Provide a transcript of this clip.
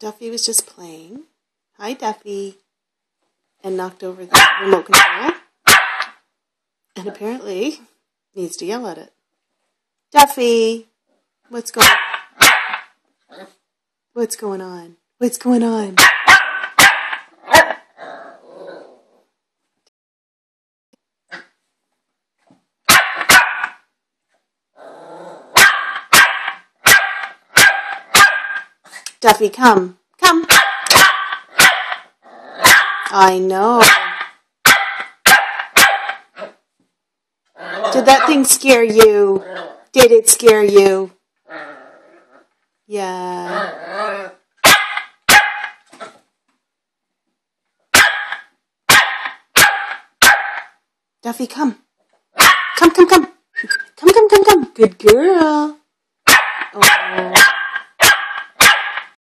Duffy was just playing. Hi, Duffy. And knocked over the remote control. And apparently needs to yell at it. Duffy, what's going What's going on? What's going on? Duffy, come. Come. I know. Did that thing scare you? Did it scare you? Yeah. Duffy, come. Come, come, come. Come, come, come, come. Good girl.